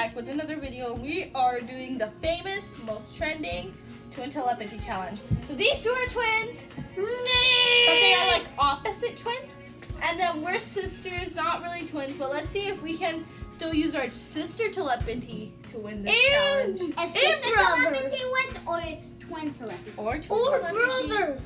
back with another video. We are doing the famous, most trending twin telepathy challenge. So these two are twins, but they are like opposite twins. And then we're sisters, not really twins, but let's see if we can still use our sister telepathy to win this challenge. If sister telepathy wins or twin telepathy. Or twin Or telepathy. brothers.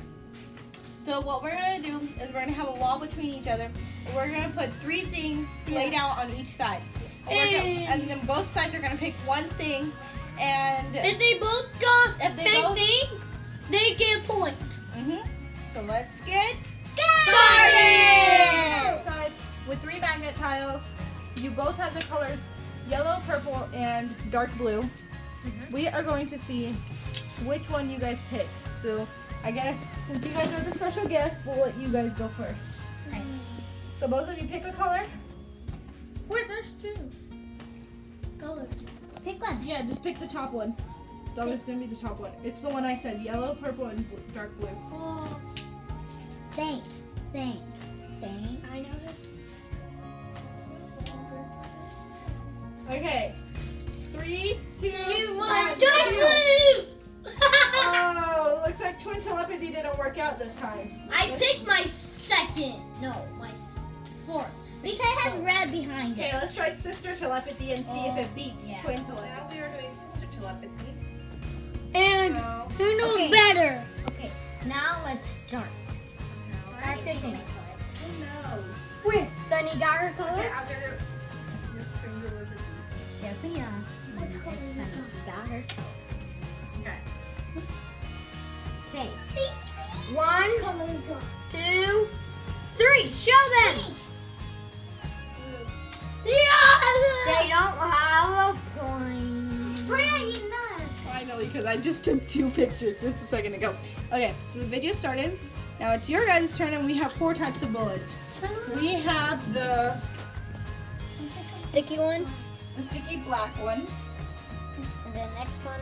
So what we're gonna do is we're gonna have a wall between each other. We're gonna put three things laid out on each side. And, then both sides are gonna pick one thing, and If they both got If the they same both- thing, they get points. hmm so let's get Started! side with three magnet tiles. You both have the colors yellow, purple, and dark blue. We are going to see which one you guys pick. So I guess since you guys are the special guests, we'll let you guys go first. So both of you pick a color. Wait, there's two colors. Pick one. Yeah, just pick the top one. It's always gonna be the top one. It's the one I said, yellow, purple, and bl- dark blue. Oh, Think. Think. Think. I know this. Okay. Three, two, Two, one, one, go. dark blue! Oh, looks like twin telepathy didn't work out this time. I picked my second. No, my fourth. Because it has red behind Okay, it. Okay, let's try sister telepathy and see if it oh, beats Yeah. twin telepathy. Now we are doing sister telepathy. And So, who knows Okay. better? Okay. Now let's start. Start picking. who knows? Where? Sunny got her color? Okay, twin telepathy. Yeah, we are. What color is got her. Okay. Okay. One, two, three. Show them. I just took two pictures just a second ago. Okay, so the video started. Now it's your guys' turn, and we have four types of bullets. We have the Sticky one. the sticky black one. And the next one.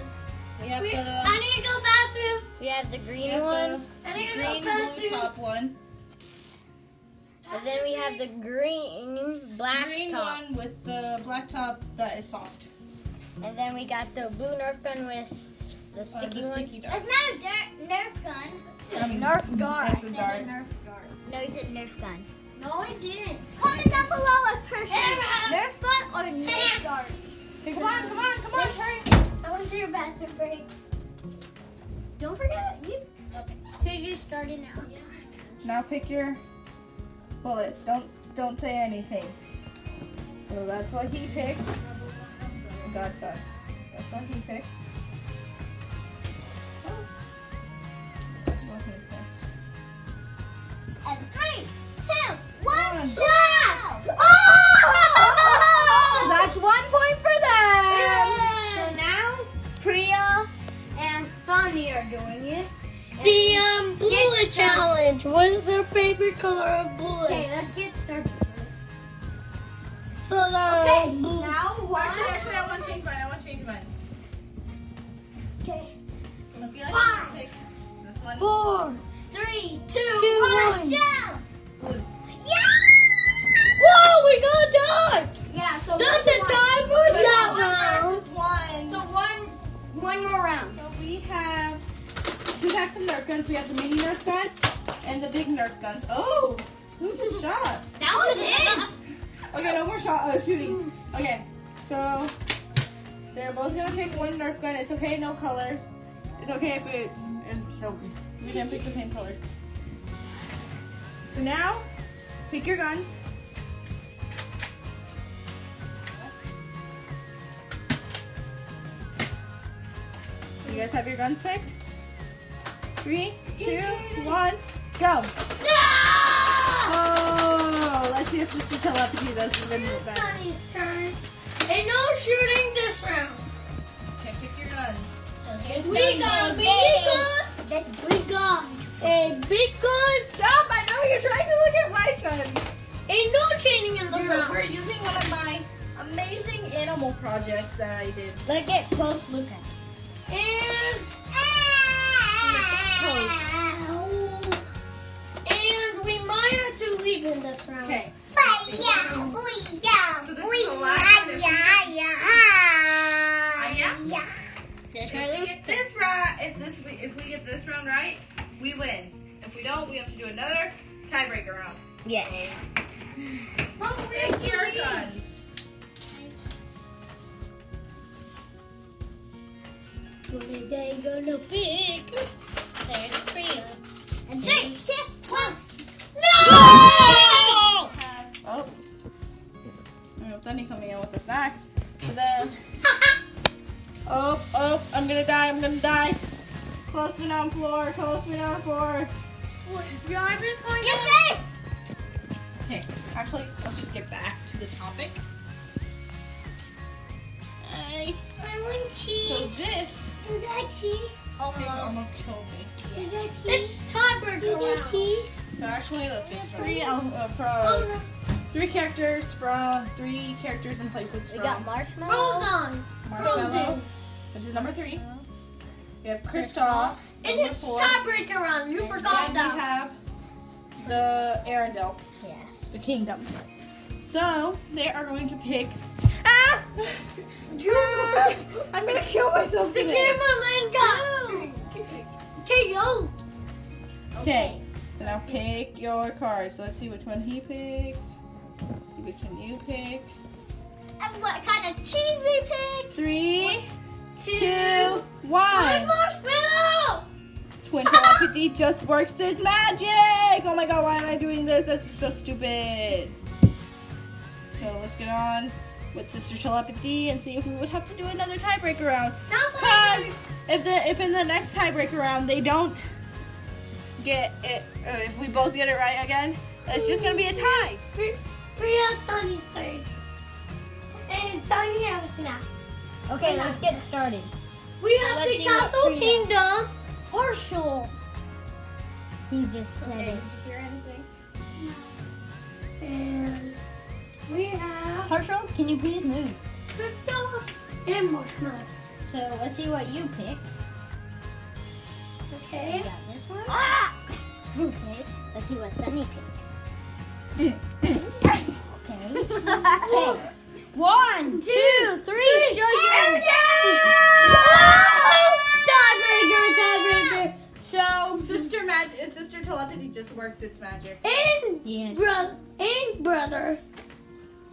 We have We, the I need to go bathroom. We have the we green have one. I need to the go green blue top one. And then we have the green black green top. one with the black top that is soft. And then we got the blue Nerf gun with the Uh, sticky the one. sticky dot. not a Nerf, Nerf gun. Um, Nerf dart. It's a dart. Nerf dart. No, you said Nerf gun. No, I didn't. Comment down below if person Yeah. Nerf gun or Nerf dart. Hey, come on, come on, come on, hurry. I want to see your bathroom break. Don't forget you. Okay. So you started now. Yeah. Now pick your bullet. Don't don't say anything. So that's what he picked. Got that. That's what he picked. Color of bullet? Okay, let's get started. So the Okay, blue. now one. Actually, actually, I want to change mine. I want to change mine. Okay. I feel like Five. I pick this one. Four, Three, two, two, one. one, show! Blue. Whoa, we got dark. Yeah, so That's one, a one. tie for So that one round. one. So one, one more round. So we have two packs of Nerf guns. We have the mini Nerf gun and the big Nerf guns. Oh, who just shot? That was it. Okay, no more shot. Uh, shooting. Okay, so they're both gonna pick one Nerf gun. It's okay, no colors. It's okay if we And, no, we didn't pick the same colors. So now, pick your guns. You guys have your guns picked? Three, two, one, go! Oh, let's see if Sister Telepathy does even better. Sunny's turn. And no shooting this round. Okay, pick your guns. We got a big gun. We got a big gun. Stop! I know you're trying to look at my son. And no chaining in the We're, round. we're using one of my amazing animal projects that I did. Let's get close look at. And ah! and have to in this round. Okay. Booyah, booyah, So this is the last one. booyah, yeah. Yeah. Ah, That's If we get this right, if this if we get this round right, we win. If we don't, we have to do another tiebreaker round. Yes. Oh, pick your guns. What are they gonna pick? There's Priya. And three, I have Dunny coming in with a snack. So then, oh, oh, I'm gonna die. I'm gonna die. Close me down floor. Close me down floor. You're safe. Okay, actually, let's just get back to the topic. Hey. I want cheese. So this you got cheese. thing almost killed me. You got cheese. It's tiebreaker You got cheese. So actually, let's get three uh, Oh from no. Three characters from three characters and places We from got marshmallow. Frozen. Marshmallow, Frozen. which is number three. We have Kristoff, And number it's four. tiebreaker round. You And forgot Then we have the Arendelle, Yes. the kingdom. So they are going to pick. Ah! Ah! I'm gonna kill myself The today. cameraman got KO. Okay. So now pick your cards. So let's see which one he picks. Which one you pick. And what kind of cheese we picked? Three, Two. two, One one. marshmallow. Twin telepathy just works its magic. Oh my god, why am I doing this? That's just so stupid. So let's get on with Sister Telepathy and see if we would have to do another tiebreaker round. Because if the if in the next tiebreaker round they don't get it, if we both get it right again, it's just gonna be a tie. Priya Tony's third. And Tony has a snack. Okay, let's get started. We have Let's the Castle Kingdom partial. He just said Okay, it. did you hear anything? And we have Partial, can you please move? Crystal and Marshmallow. So let's see what you pick. Okay. We got this one. Ah! Okay, let's see what Sunny picked. Okay. Okay. One, two, three. Show your. Tiebreaker, tiebreaker. So Sister Magic, Sister Telepathy just worked its magic. And Yes. brother, and brother.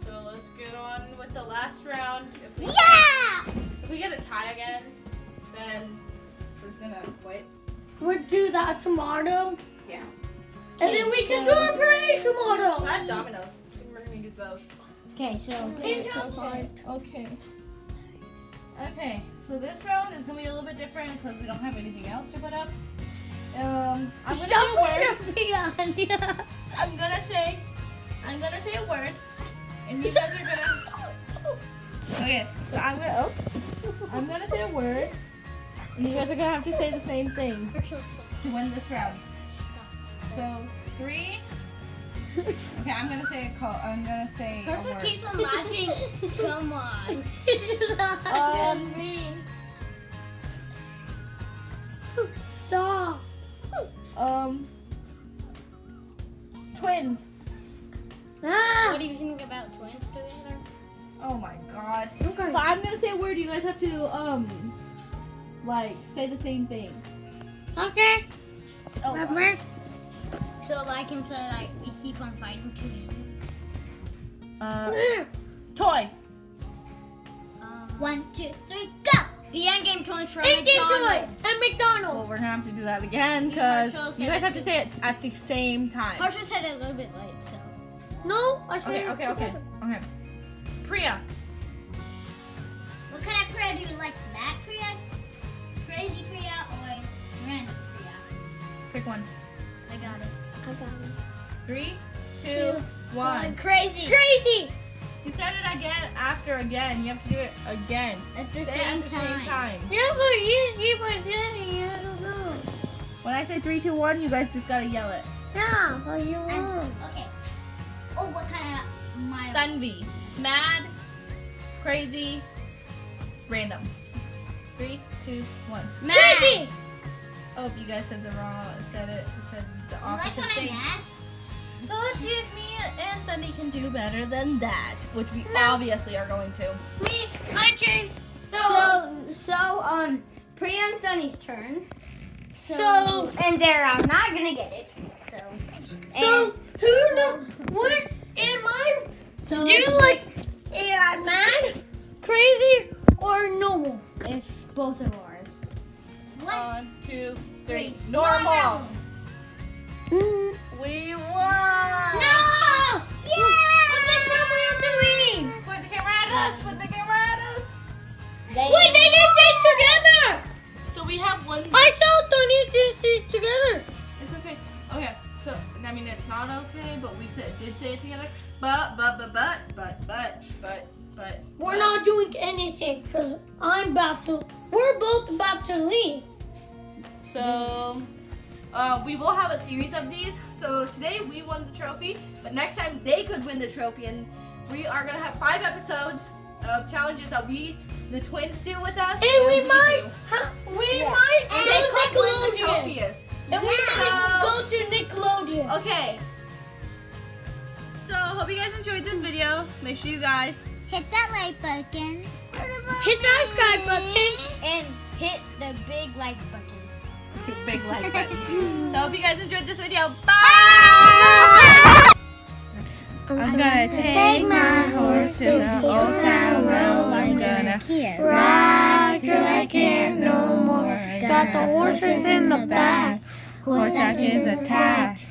So let's get on with the last round. If we, Yeah! if we get a tie again, then we're just gonna quit. We'll do that tomorrow. Yeah. And then we can do a parade tomorrow. I have dominoes. I think we're gonna use those. Okay, so Okay. Okay, so this round is gonna be a little bit different because we don't have anything else to put up. Um, I'm gonna say a word. word. I'm gonna say, I'm gonna say a word, and you guys are gonna. Okay, so I'm gonna. Oh, I'm gonna say a word, and you guys are gonna have to say the same thing to win this round. So three. Okay, I'm gonna say a call. I'm gonna say a Person word. keeps on laughing. Come on. Um, Stop. Um, twins. Ah. What do you think about twins together? Oh my god. Okay. So I'm gonna say a word. You guys have to um, like say the same thing. Okay. Oh, Remember? So like instead like we keep on fighting together. Uh, toy. Um, One, two, three, go. the end game toys from And game toys and McDonald's. Well, we're gonna have to do that again because you guys have to say it at the same time. Harsha said it a little bit late, so. No, I said Okay, it okay, okay, together. okay. Priya. What kind of Priya do you like? Mad Priya, Crazy Priya, or Random Priya? Pick one. I got it. I got it. Three, two, one. Crazy. Crazy. You said it again after again. You have to do it again. At the Say same at the time. same time. Yeah, but you keep on saying it. I don't know. When I say three, two, one, you guys just gotta yell it. Yeah, but you won't. okay. Oh, what kind of my? Dunvy. Mad, crazy, random. Three, two, one. Crazy. Oh, you guys said the wrong. Said it. Said the You like opposite thing. So let's see if me and Thundy can do better than that, which we No. obviously are going to. Me, my turn. So, so, um, Priya and Sunny's turn. So, So- and there, I'm not gonna get it. So, So and, who know what am I? so Do you like am I crazy or normal? If both of ours. One, One, two, three. three. Normal. Mm. We won. No! Yeah! But that's not what I'm doing. Point the camera at us. Point the camera at us. They, Wait, they didn't say together. So we have one. I saw Tony didn't say together. It's okay. Okay. So I mean, it's not okay, but we said did say it together. But but but but but but but but. We're but- not doing anything because I'm about to. We're both about to leave. So, uh, we will have a series of these. So today we won the trophy, but next time they could win the trophy, and we are gonna have five episodes of challenges that we, the twins, do with us. And we do. might, ha- we Yeah. might And go they could win the Nickelodeon. trophies. And we So- might go to Nickelodeon. Okay. So hope you guys enjoyed this video. Make sure you guys Hit that like button. Hit that subscribe button. and hit the big like button. big like button. so hope you guys enjoyed this video. Bye. I'm gonna take my horse to the old town road. I'm gonna Ride till I can't no more. Got the horses in the back. Horse jack is attached.